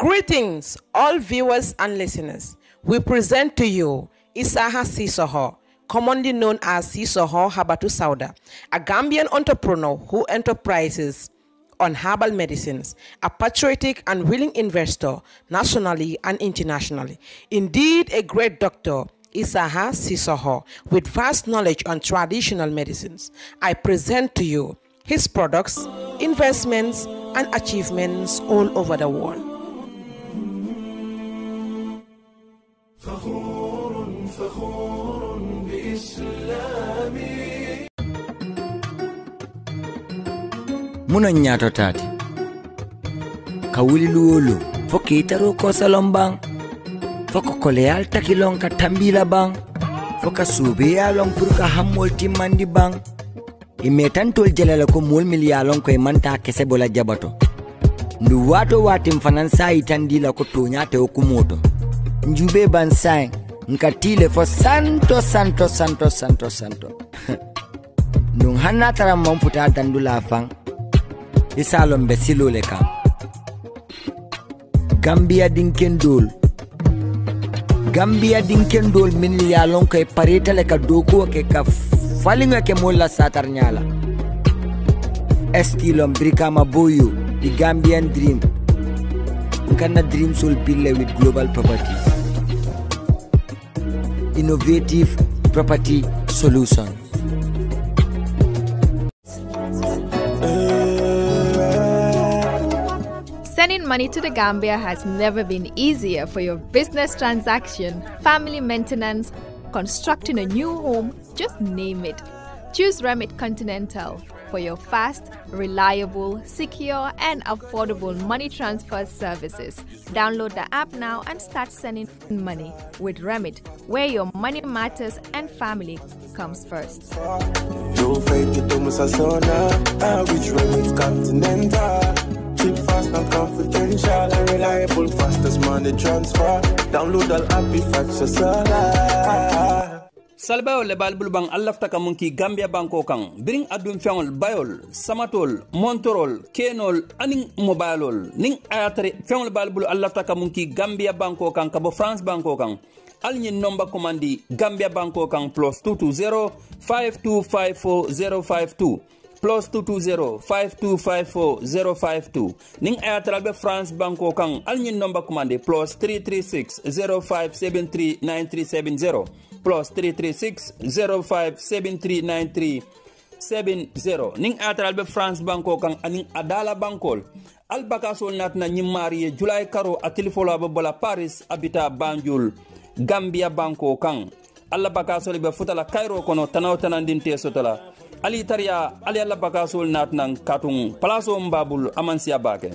Greetings, all viewers and listeners. We present to you Isaha Sisoho, commonly known as Sisoho Habatu Sauda, a Gambian entrepreneur who enterprises on herbal medicines, a patriotic and willing investor nationally and internationally. Indeed, a great doctor. Isaha Sisoho, with vast knowledge on traditional medicines. I present to you his products, investments, and achievements all over the world. فخور فخور بإسلامي muno ñaatotaate ka wuli luwolu fo kiitaro kosalon baŋ fo ko koleyal takilon ka tambila baŋ fo ka suubeyalon pour ka hammol timmandi baŋ i metantol jele la ko mool mil ye lon ko i manta kese bola jabato ndu waato waatin fanan sa yitandi la ko toñate wo kumoto njube ban nkatile fo santo santo santo santo santo. Ndun hanna tara man futa dandula fan isalon be silole kan gambiya dinkendol gambiya dinkendol min ya lon koye paretale ka dokuwo ke ka faliŋo ke moolu la satar ñala estilon birikama boyo di gambian dream nkanna dream sol pille with global properties innovative property solution. Sending money to the Gambia has never been easier for your business transaction, family maintenance, constructing a new home, just name it. Choose Remit Continental for your fast, reliable, secure, and affordable money transfer services. Download the app now and start sending money with Remit, where your money matters and family comes first. Cheap, fast and confidential And reliable, fastest money transfer Download all access all salbayol le baalibulu baŋ al lafita ka mun kii gambiya banko kaŋ biriŋ a dunfeŋol bayol samatol montorol kenol aniŋ mobayilol niŋ a ye a tari feŋolu baalibulu al lafita ka mun kii gambiya banko kaŋ ka bo france banko kaŋ al ñiŋ nomba komandi gambiya banko kaŋ plus 220 5254052 plus 220-5254-052 ning a ye tara be france banko kaŋ ali ñiŋ nomba kumandi plus 336-0573-9370 plus 336 0573 9370 nin ayatara be france banko kan aning adala bankol albakasol natna ñimmari ye julay karo a tilifolo abe bola paris abita banjul gambia banko kan alla bakasol be futala kayro kono tanaw tanandinte sotola ali tariya ali alla bakasol natnan katun palaso mbabul amansiya bake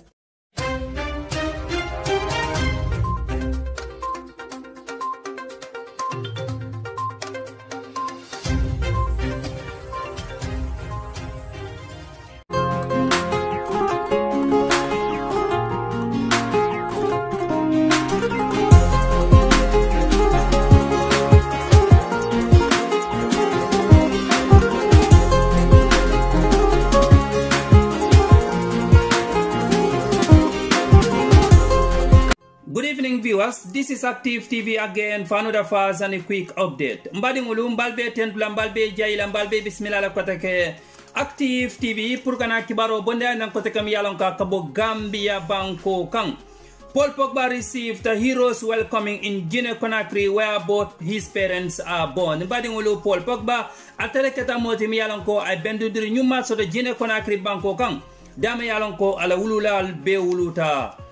This is Active TV again for another fast and a quick update. Mbadi ngulu mbalbe tentula mbalbe jaila mbalbe bismillah la koteke Active TV pour kana kibaro bonde nan koteke mi yalon ka kabo Gambia banko kang. Paul Pogba received a hero's welcoming in Guinea Conakry where both his parents are born. Mbadi ngulu Paul Pogba atele keta moti mi yalon ko ay bendu diri nyuma so de Guinea Conakry banko kang. Dame yalon ko ala wulula be wuluta.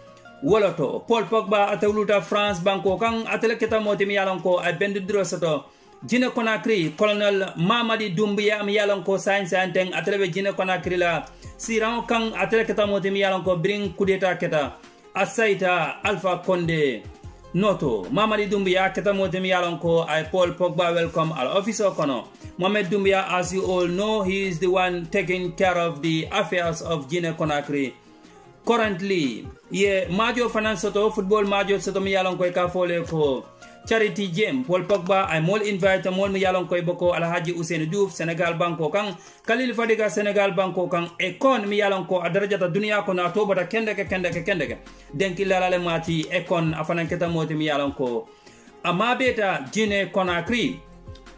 Woloto paul pogba ata wuluta france banko kan atele keta moti mi a bendu diro soto jine conakry colonel mamadi Doumbouya mi yalan ko sain sain teng atele be jine conakry la. Siran kan atele keta moti mi bring kudeta keta. Asaita alpha konde noto mamadi Doumbouya keta moti mi yalan ko paul pogba welcome al officer kono. Mohamed Doumbouya as you all know he is the one taking care of the affairs of guinea conakry. Currently ye majo fanan soto football majo soto mi yalon koy ka fole ko. Charity jem paul pogba ay mol invite mol mi yalon koy boko alhaji usaini diouf senegal banko kan kalil fadiga senegal banko kan e kon mi yalon ko a darajata duniya kende ke tobata kendeke kendeke kendeke. Denki lalale mati e kon a fanan keta moti mi yalon ko. Amma mabeta jine conakry.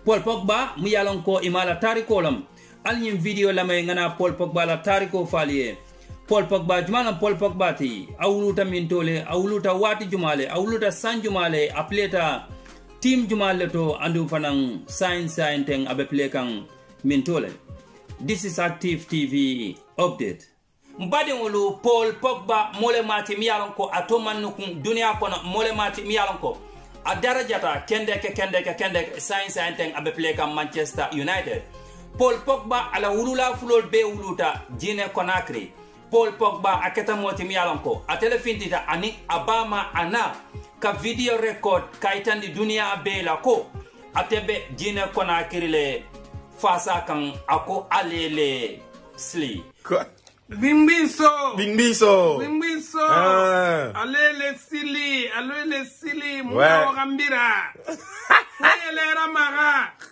Paul pogba mi yalon ko imala tarikolam alñin video lamay ngana paul pogba la tariko faliye paul pogba jumala paul pogba ti awuluta a wuluta wati jumale a wuluta san jumale a pleta team jumale to andu fanan sign sign ten abe play kan mintole. This is active tv update. Mbadiŋolu paul pogba mole mati mi yalon ko a to mannukun duniya kono mole mati mi yalon ko a darajata kendeke kendeke kendeke sign sign ten abe play kan manchester united. Paul pogba ala wulula fulol be wuluta jine conakry paul pogba a keta moti mi yalon ko a tele fintita ani a bama ana ka video record kayitandi duniya be la ko ate be jine conakry le fasa kan ako ale le sli Quoi Bimbiso. Bimbiso. Bimbiso. Ah. Alele sili. Alele sili. Ouais. Muna wakambira. Fayelera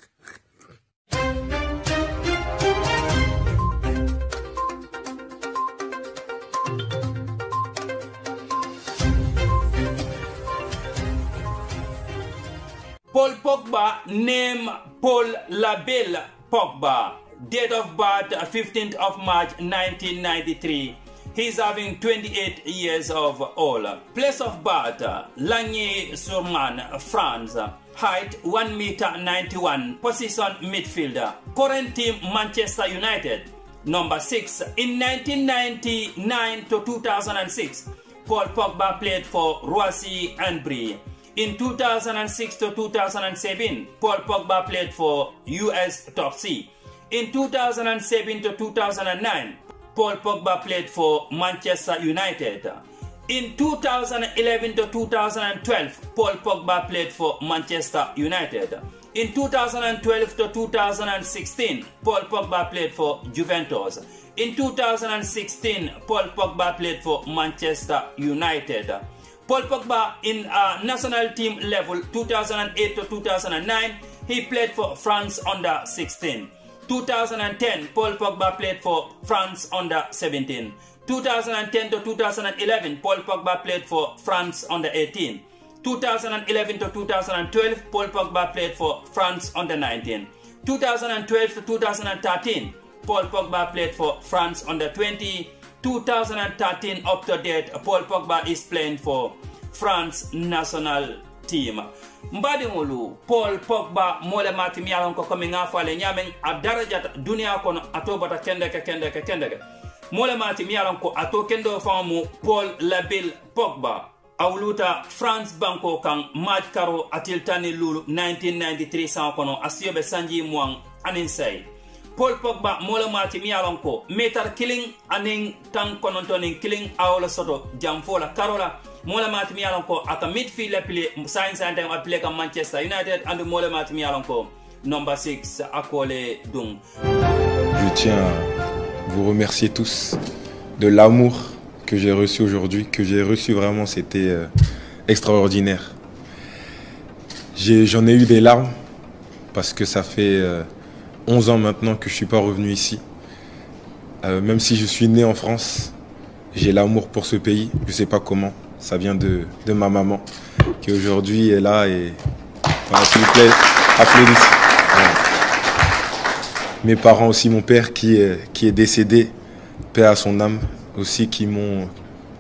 Paul Pogba, name Paul Labile Pogba. Date of birth 15th of March 1993. He's having 28 years of old. Place of birth Lagny-sur-Marne, France. Height 1 meter 91. Position midfielder. Current team Manchester United. Number 6. In 1999 to 2006, Paul Pogba played for Roissy-en-Brie. In 2006 to 2007, Paul Pogba played for US Torcy. In 2007 to 2009, Paul Pogba played for Manchester United. In 2011 to 2012, Paul Pogba played for Manchester United. In 2012 to 2016, Paul Pogba played for Juventus. In 2016, Paul Pogba played for Manchester United. Paul Pogba in uh, national team level 2008 to 2009, he played for France under 16. 2010, Paul Pogba played for France under 17. 2010 to 2011, Paul Pogba played for France under 18. 2011 to 2012, Paul Pogba played for France under 19. 2012 to 2013, Paul Pogba played for France under 20. 2013 up to date, Paul Pogba is playing for France national team. Mbadi mulu, paul pogba mole mati mi yalon ko komi ŋa fale a darajata dunia kono atobata to bata kendeke kendeke kendeke. Mole mati mi yalon ko a kendo famu paul labil pogba. Awuluta france banko kan maj karo atil tani lulu 1993 sa kono asiobe sanji mwang sayi paul pogba mole mati mi yalon metar kiliŋ aniŋ taŋ kononto niŋ kiliŋ awola soto janfo la karo la mola mati mi yalon ko. Aka midfield la play sign sign time play ka manchester united and mola mati mi yalon number 6 akole dung. Je tiens à vous remercier tous de l'amour que j'ai reçu aujourd'hui, que j'ai reçu vraiment, c'était euh, extraordinaire. J'en ai, eu des larmes parce que ça fait euh, 11 ans maintenant que je suis pas revenu ici. Euh, même si je suis né en France, j'ai l'amour pour ce pays. Je sais pas comment. Ça vient de, de ma maman qui aujourd'hui est là et voilà, s'il vous plaît, applaudissez. Mes parents aussi, mon père qui est, qui est décédé, paix à son âme, aussi qui m'ont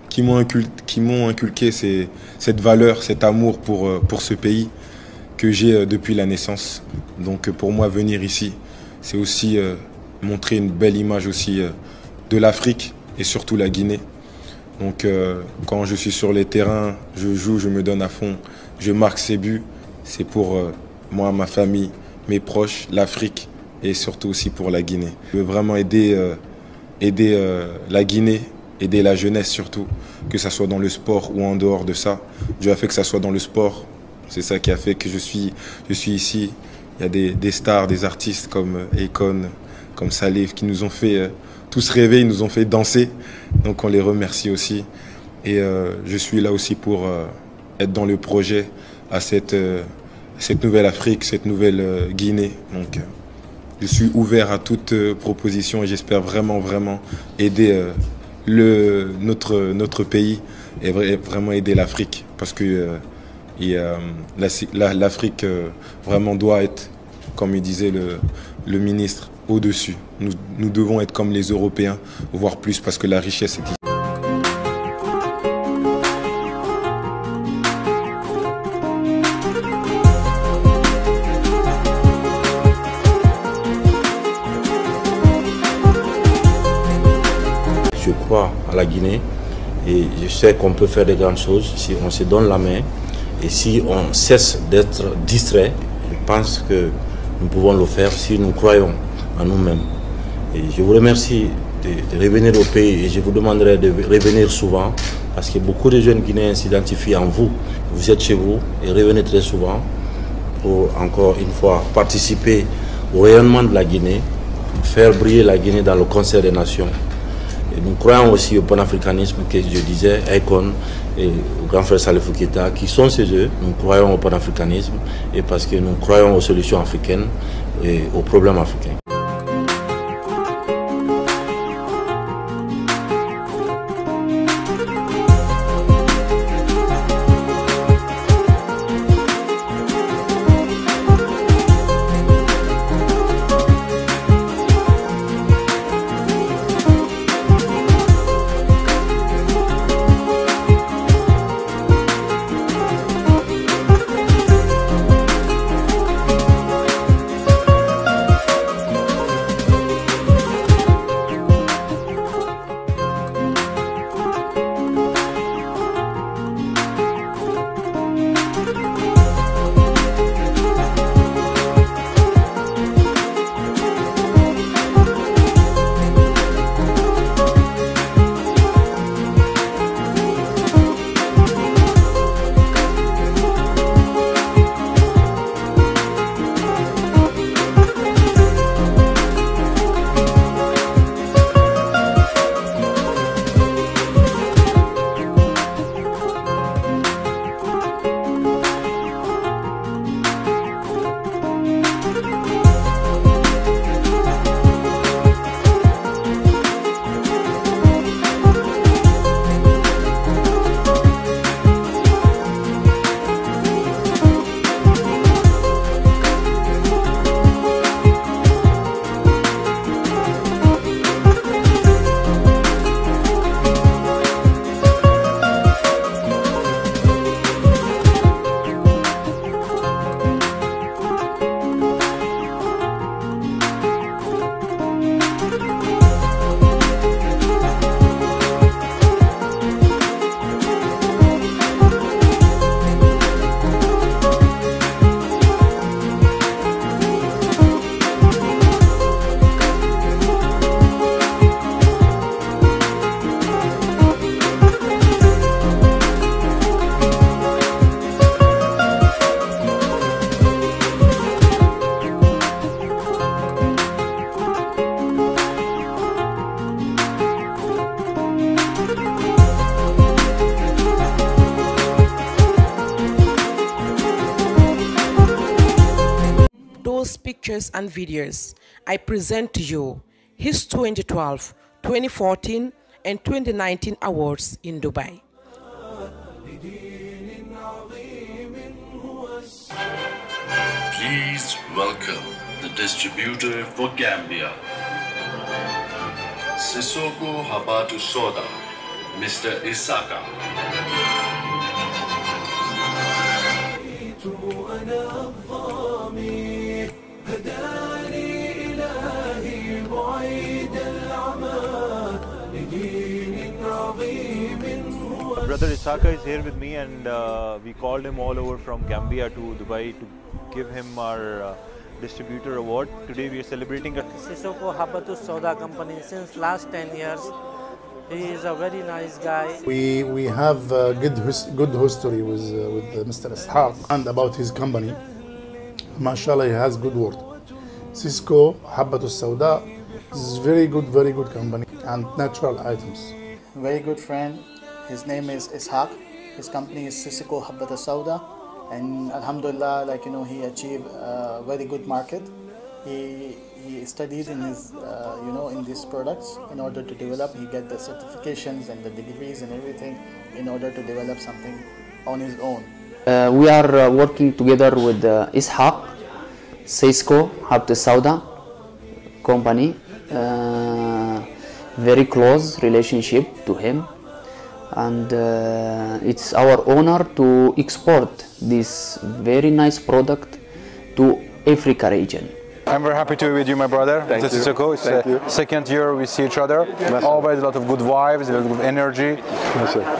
qui m'ont inculqué, inculqué cette valeur, cet amour pour, euh, pour ce pays que j'ai euh, depuis la naissance. Donc pour moi, venir ici, c'est aussi euh, montrer une belle image aussi euh, de l'Afrique et surtout la Guinée. Donc euh, quand je suis sur les terrains, je joue, je me donne à fond, je marque ses buts. C'est pour moi, ma famille, mes proches, l'Afrique et surtout aussi pour la Guinée. Je veux vraiment aider, la Guinée, aider la jeunesse surtout, que ce soit dans le sport ou en dehors de ça. Dieu a fait que ça soit dans le sport. C'est ça qui a fait que je suis ici. Il y a des, stars, des artistes comme euh, Akon, comme Salif, qui nous ont fait euh, tous rêver, ils nous ont fait danser. Donc on les remercie aussi. Et euh, je suis là aussi pour être dans le projet à cette, nouvelle Afrique, cette nouvelle Guinée. Donc, je suis ouvert à toute proposition et j'espère vraiment, vraiment aider notre, notre pays et vra- vraiment aider l'Afrique parce que a, euh, la- la- l'Afrique euh, vraiment doit être, comme il disait le, ministre, au-dessus. Nous, nous devons être comme les Européens, voire plus, parce que la richesse est ici. Je crois à la Guinée et je sais qu'on peut faire de grandes choses si on se donne la main et si on cesse d'être distrait. Je pense que nous pouvons le faire si nous croyons en nous-mêmes. Et je vous remercie de, de revenir au pays et je vous demanderai de revenir souvent parce que beaucoup de jeunes Guinéens s'identifient en vous. Vous êtes chez vous et revenez très souvent pour encore une fois participer au rayonnement de la Guinée, faire briller la Guinée dans le concert des nations. Et nous croyons aussi au panafricanisme que je disais, Econ et au grand frère Salif Keita, qui sont chez eux. Nous croyons au panafricanisme et parce que nous croyons aux solutions africaines et aux problèmes africains. Pictures and videos, I present to you his 2012, 2014, and 2019 awards in Dubai. Please welcome the distributor for Gambia, Sissoko Habatu Soda, Mr. Isaka. Brother Isaka is here with me, and uh, we called him all over from Gambia to Dubai to give him our uh, distributor award. Today we are celebrating a Sissoko Habatu Soda Company since last 10 years. He is a very nice guy. We we have a good good history with uh, with Mr. Ishaq and about his company. Mashallah, he has good word. Cisco Habatu Sauda is very good, very good company and natural items. very good friend. His name is Ishaq. His company is Sissoko Habata Sauda. and Alhamdulillah, like you know, he achieved a very good market. He he studied in his uh, you know in these products in order to develop. He get the certifications and the degrees and everything in order to develop something on his own. Uh, we are uh, working together with uh, Ishaq, Cisco, Habta Sauda company. Uh, very close relationship to him and uh, it's our honor to export this very nice product to Africa region. I'm very happy to be with you, my brother. Thank this you. is Sissoko. It's Thank the you. second year we see each other. Always a lot of good vibes, a lot of energy.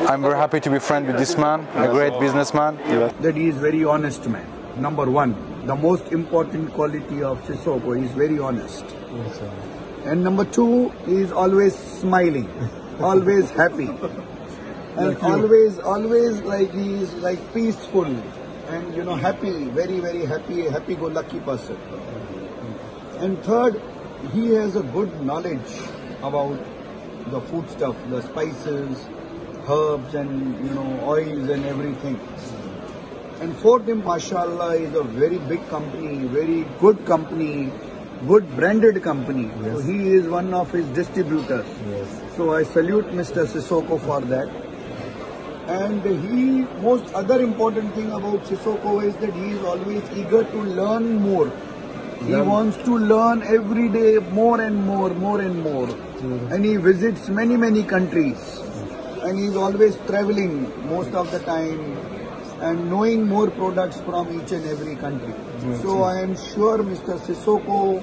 I'm very happy to be friends with this man, a great businessman. that he is very honest man. Number one, the most important quality of Sissoko is very honest. And number two, he is always smiling, always happy, and always, always like he is like peaceful and you know happy, very, very happy, happy-go-lucky person. And third, he has a good knowledge about the food stuff, the spices, herbs, and you know oils and everything. And fourth, Him, mashallah, is a very big company, very good company, good branded company. So he is one of his distributors. So I salute Mr. Sissoko for that. And he, most other important thing about Sissoko is that he is always eager to learn more. He Learn. wants to learn every day more and more, more and more. And he visits many, many countries. And he's always traveling most of the time and knowing more products from each and every country. So I am sure Mr. Sissoko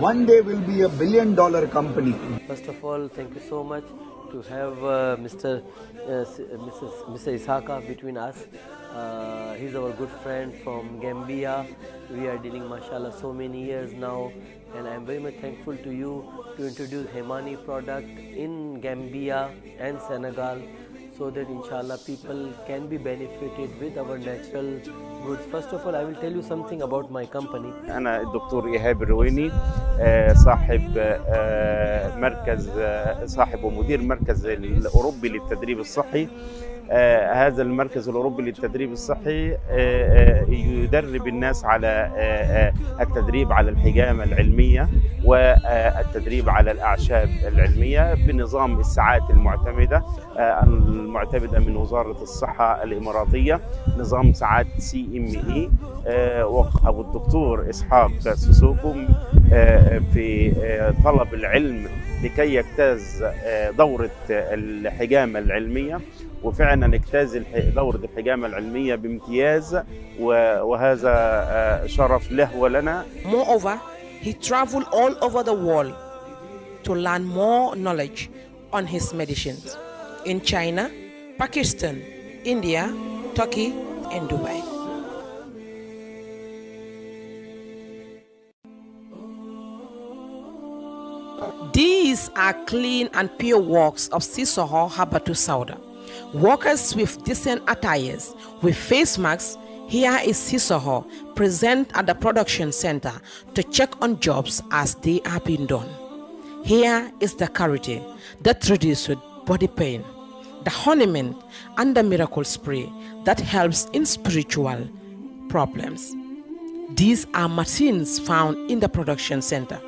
one day will be a billion dollar company. First of all, thank you so much to have uh, Mr. Uh, uh, Mrs. Mr. Isaka between us. Uh, he's our good friend from Gambia. We are dealing, mashallah, so many years now, and I'm very much thankful to you to introduce Hemani product in Gambia and Senegal, so that inshallah people can be benefited with our natural goods. First of all, I will tell you something about my company. أنا الدكتور إيهاب الرويني آه، صاحب آه، مركز آه، صاحب ومدير المركز الأوروبي للتدريب الصحي آه، هذا المركز الأوروبي للتدريب الصحي آه، آه، يدرب الناس على آه، آه، التدريب على الحجامة العلمية والتدريب على الأعشاب العلمية بنظام الساعات المعتمدة آه، المعتمدة من وزارة الصحة الإماراتية نظام ساعات سي إم إي وقفه الدكتور إسحاق سوسوكو آه، في آه، طلب العلم لكي يجتاز آه، دورة الحجامة العلمية وفعلا اجتاز دورة الحجامة العلمية بامتياز وهذا آه، شرف له ولنا Moreover, he traveled all over the world to learn more knowledge on his medicines in China, Pakistan, India, Turkey, and Dubai. These are clean and pure works of Sisoho Habatu Sauda. Workers with decent attires, with face masks, here is Sisoho present at the production center to check on jobs as they are being done. Here is the karate that reduces body pain, the honeyment and the miracle spray that helps in spiritual problems. These are machines found in the production center,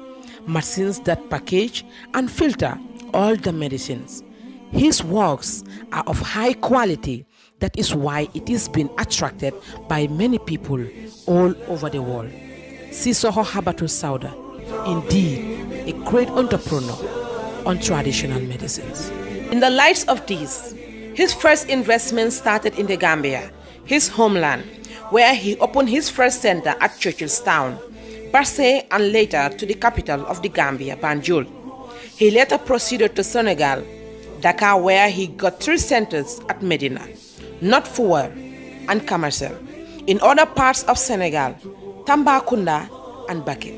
machines that package and filter all the medicines. His works are of high quality, that is why it is being attracted by many people all over the world. Sisoho Habatu Sauda, indeed a great entrepreneur on traditional medicines. In the light of this, his first investment started in the Gambia, his homeland, where he opened his first center at Churchillstown, Basse, and later to the capital of the Gambia, Banjul. He later proceeded to Senegal, Dakar, where he got three centers at Medina, Not Fuwer, and Kamasel. In other parts of Senegal, Tambacounda and Baké.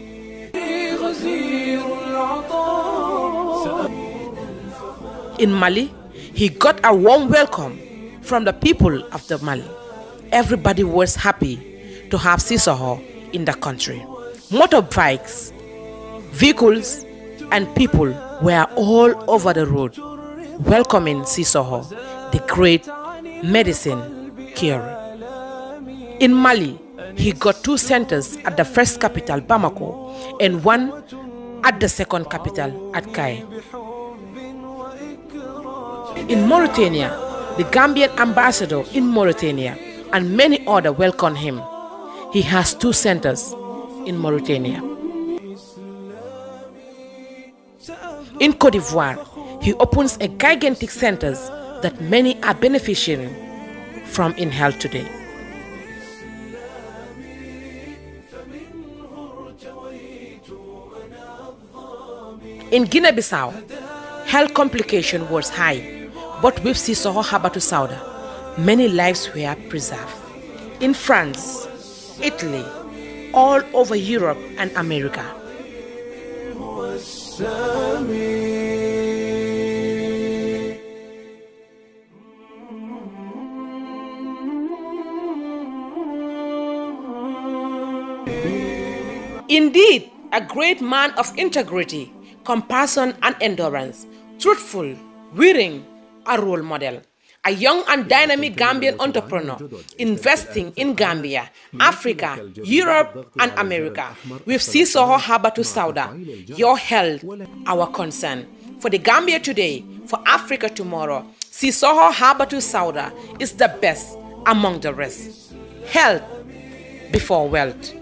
In Mali, he got a warm welcome from the people of the Mali. Everybody was happy to have Sisoho in the country. Motorbikes, vehicles, and people were all over the road welcoming Sisoho, the great medicine cure. In Mali, he got two centers at the first capital, Bamako, and one at the second capital, at Kayes. In Mauritania, the Gambian ambassador in Mauritania and many others welcome him. He has two centers in Mauritania. In Cote d'Ivoire, he opens a gigantic centers that many are benefiting from in health today. In Guinea-Bissau, health complication was high, but with Sissoko Habbatu Sauda, many lives were preserved. In France, Italy, all over Europe and America. Indeed, a great man of integrity, compassion, and endurance, truthful, willing, a role model. A young and dynamic Gambian entrepreneur investing in Gambia, Africa, Europe, and America. With Sisoho Habatu Sauda, your health, our concern. For the Gambia today, for Africa tomorrow, Sisoho Habatu Sauda is the best among the rest. Health before wealth.